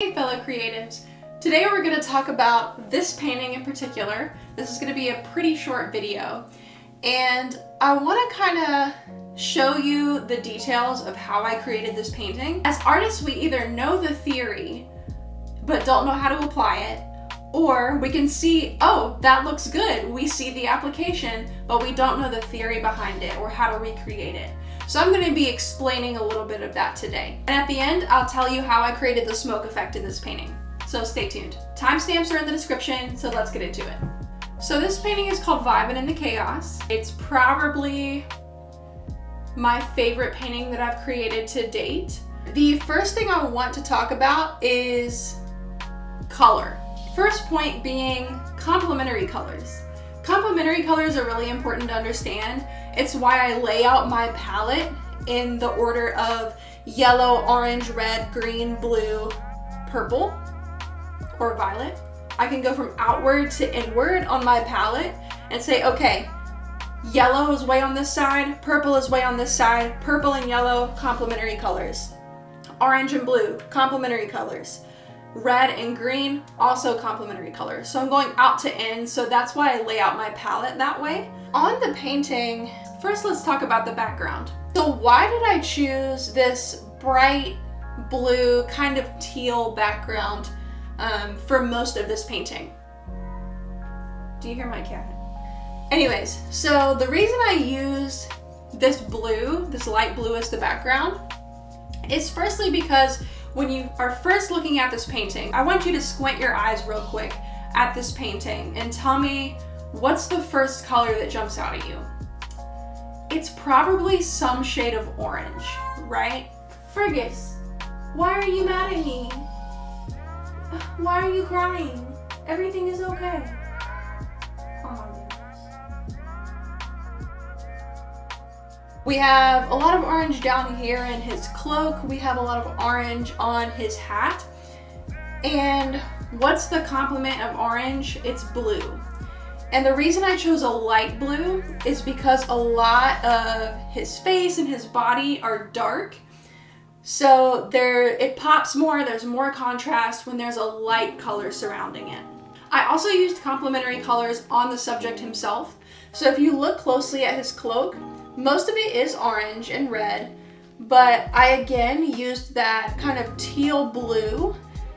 Hey fellow creatives! Today we're going to talk about this painting in particular. This is going to be a pretty short video and I want to kind of show you the details of how I created this painting. As artists we either know the theory but don't know how to apply it or we can see, oh, that looks good. We see the application, but we don't know the theory behind it or how to recreate it. So I'm gonna be explaining a little bit of that today. And at the end, I'll tell you how I created the smoke effect in this painting. So stay tuned. Timestamps are in the description, so let's get into it. So this painting is called Vibin' in the Chaos. It's probably my favorite painting that I've created to date. The first thing I want to talk about is color. First point being complementary colors. Complementary colors are really important to understand. It's why I lay out my palette in the order of yellow, orange, red, green, blue, purple, or violet. I can go from outward to inward on my palette and say, okay, yellow is way on this side, purple is way on this side, purple and yellow, complementary colors. Orange and blue, complementary colors red and green, also complementary colors. So I'm going out to in, so that's why I lay out my palette that way. On the painting, first let's talk about the background. So why did I choose this bright blue, kind of teal background um, for most of this painting? Do you hear my cat? Anyways, so the reason I used this blue, this light blue as the background, is firstly because when you are first looking at this painting, I want you to squint your eyes real quick at this painting and tell me what's the first color that jumps out at you? It's probably some shade of orange, right? Fergus, why are you mad at me? Why are you crying? Everything is okay. We have a lot of orange down here in his cloak. We have a lot of orange on his hat. And what's the complement of orange? It's blue. And the reason I chose a light blue is because a lot of his face and his body are dark. So there, it pops more, there's more contrast when there's a light color surrounding it. I also used complementary colors on the subject himself. So if you look closely at his cloak, most of it is orange and red, but I again used that kind of teal blue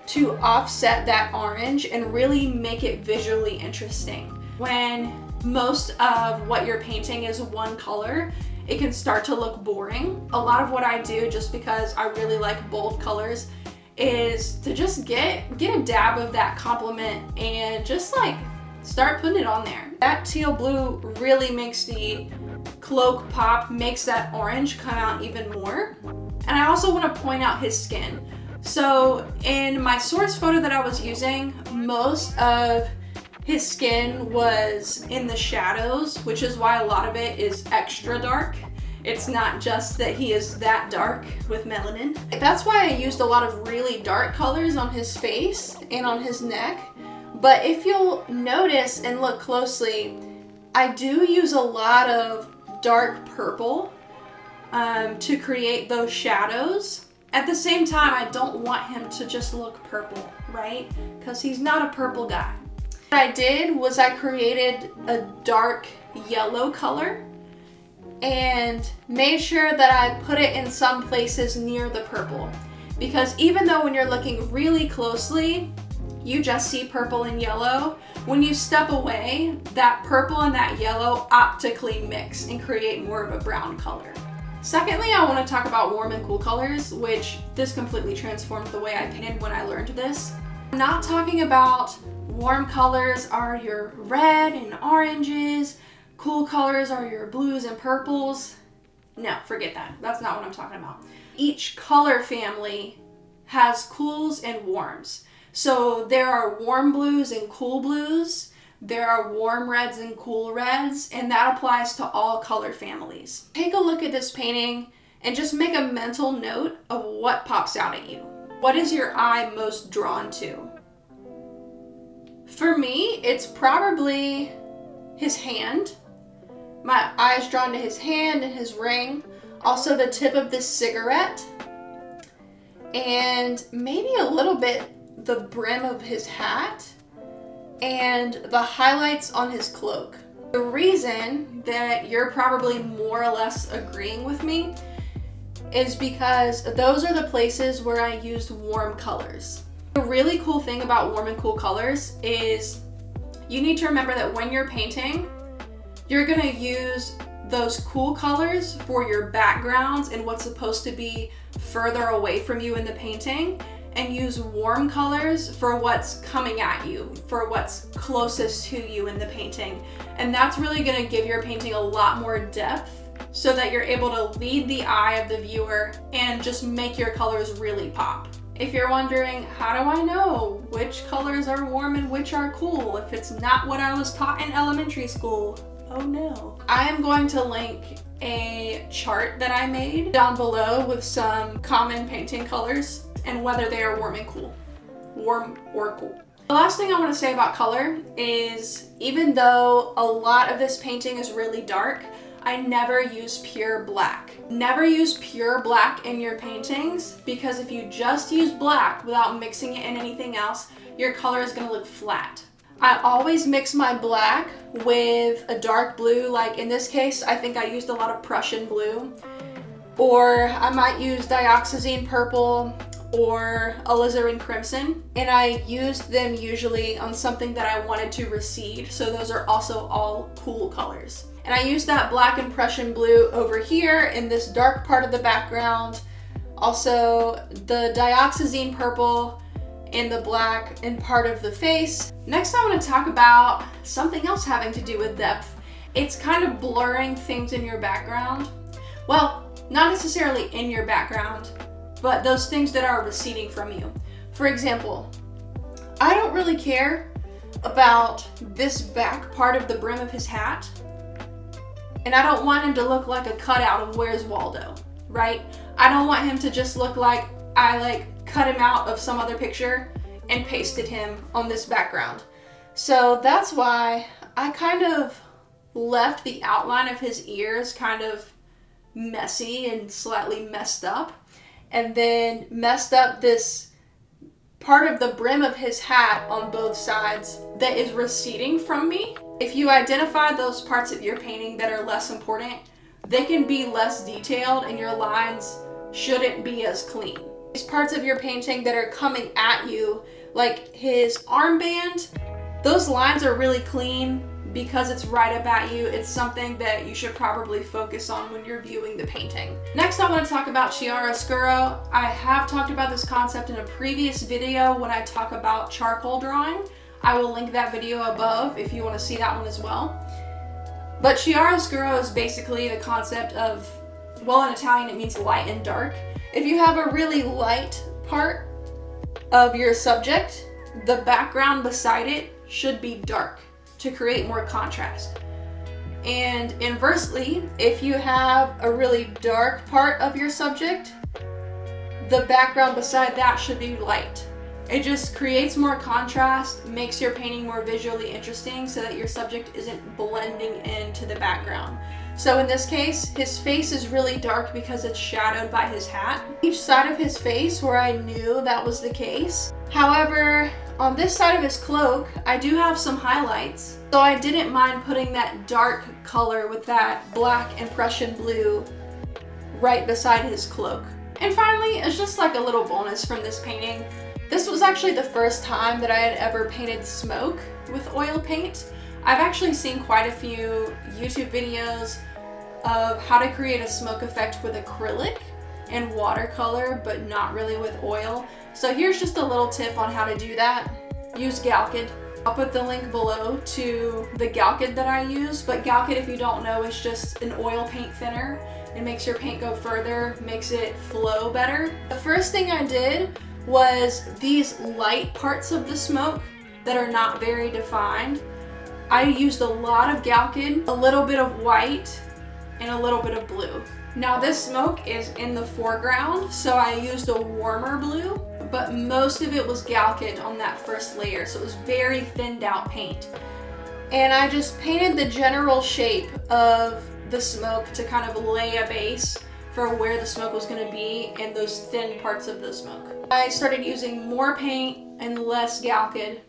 to offset that orange and really make it visually interesting. When most of what you're painting is one color, it can start to look boring. A lot of what I do, just because I really like bold colors, is to just get, get a dab of that complement and just like start putting it on there. That teal blue really makes the cloak pop makes that orange come out even more. And I also want to point out his skin. So in my source photo that I was using, most of his skin was in the shadows, which is why a lot of it is extra dark. It's not just that he is that dark with melanin. That's why I used a lot of really dark colors on his face and on his neck. But if you'll notice and look closely, I do use a lot of dark purple um, to create those shadows. At the same time, I don't want him to just look purple, right? Because he's not a purple guy. What I did was I created a dark yellow color and made sure that I put it in some places near the purple. Because even though when you're looking really closely, you just see purple and yellow. When you step away, that purple and that yellow optically mix and create more of a brown color. Secondly, I want to talk about warm and cool colors, which this completely transformed the way I painted when I learned this. I'm not talking about warm colors are your red and oranges, cool colors are your blues and purples. No, forget that. That's not what I'm talking about. Each color family has cools and warms. So there are warm blues and cool blues. There are warm reds and cool reds, and that applies to all color families. Take a look at this painting and just make a mental note of what pops out at you. What is your eye most drawn to? For me, it's probably his hand. My eye is drawn to his hand and his ring. Also the tip of this cigarette and maybe a little bit the brim of his hat and the highlights on his cloak. The reason that you're probably more or less agreeing with me is because those are the places where I used warm colors. The really cool thing about warm and cool colors is you need to remember that when you're painting, you're gonna use those cool colors for your backgrounds and what's supposed to be further away from you in the painting and use warm colors for what's coming at you, for what's closest to you in the painting. And that's really gonna give your painting a lot more depth so that you're able to lead the eye of the viewer and just make your colors really pop. If you're wondering, how do I know which colors are warm and which are cool if it's not what I was taught in elementary school? Oh no. I am going to link a chart that I made down below with some common painting colors and whether they are warm and cool. Warm or cool. The last thing I want to say about color is even though a lot of this painting is really dark, I never use pure black. Never use pure black in your paintings because if you just use black without mixing it in anything else, your color is gonna look flat. I always mix my black with a dark blue, like in this case, I think I used a lot of Prussian blue. Or I might use dioxazine purple or alizarin crimson. And I used them usually on something that I wanted to recede. So those are also all cool colors. And I used that black and Prussian blue over here in this dark part of the background. Also the dioxazine purple in the black in part of the face. Next I want to talk about something else having to do with depth. It's kind of blurring things in your background. Well, not necessarily in your background, but those things that are receding from you. For example, I don't really care about this back part of the brim of his hat and I don't want him to look like a cutout of Where's Waldo, right? I don't want him to just look like I like cut him out of some other picture and pasted him on this background. So that's why I kind of left the outline of his ears kind of messy and slightly messed up and then messed up this part of the brim of his hat on both sides that is receding from me. If you identify those parts of your painting that are less important, they can be less detailed and your lines shouldn't be as clean. These parts of your painting that are coming at you, like his armband, those lines are really clean because it's right up at you, it's something that you should probably focus on when you're viewing the painting. Next, I want to talk about chiaroscuro. I have talked about this concept in a previous video when I talk about charcoal drawing. I will link that video above if you want to see that one as well. But chiaroscuro is basically the concept of, well in Italian it means light and dark. If you have a really light part of your subject, the background beside it should be dark to create more contrast. And inversely, if you have a really dark part of your subject, the background beside that should be light. It just creates more contrast, makes your painting more visually interesting so that your subject isn't blending into the background. So in this case, his face is really dark because it's shadowed by his hat. Each side of his face where I knew that was the case. However, on this side of his cloak, I do have some highlights. So I didn't mind putting that dark color with that black and Prussian blue right beside his cloak. And finally, it's just like a little bonus from this painting. This was actually the first time that I had ever painted smoke with oil paint. I've actually seen quite a few YouTube videos of how to create a smoke effect with acrylic and watercolor, but not really with oil. So here's just a little tip on how to do that. Use Galkyd. I'll put the link below to the Galkyd that I use, but Galkyd, if you don't know, is just an oil paint thinner. It makes your paint go further, makes it flow better. The first thing I did was these light parts of the smoke that are not very defined. I used a lot of Galkyd, a little bit of white, and a little bit of blue. Now this smoke is in the foreground, so I used a warmer blue, but most of it was Galkyd on that first layer, so it was very thinned out paint. And I just painted the general shape of the smoke to kind of lay a base for where the smoke was gonna be in those thin parts of the smoke. I started using more paint and less Galkyd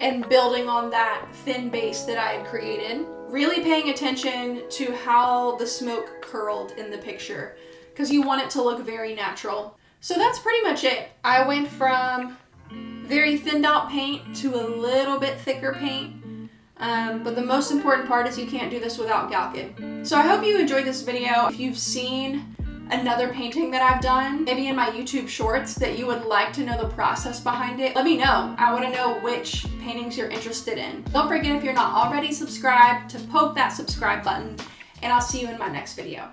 and building on that thin base that I had created. Really paying attention to how the smoke curled in the picture because you want it to look very natural. So that's pretty much it. I went from very thinned out paint to a little bit thicker paint. Um, but the most important part is you can't do this without Galkyd. So I hope you enjoyed this video. If you've seen another painting that I've done, maybe in my YouTube shorts, that you would like to know the process behind it, let me know. I want to know which paintings you're interested in. Don't forget if you're not already subscribed to poke that subscribe button, and I'll see you in my next video.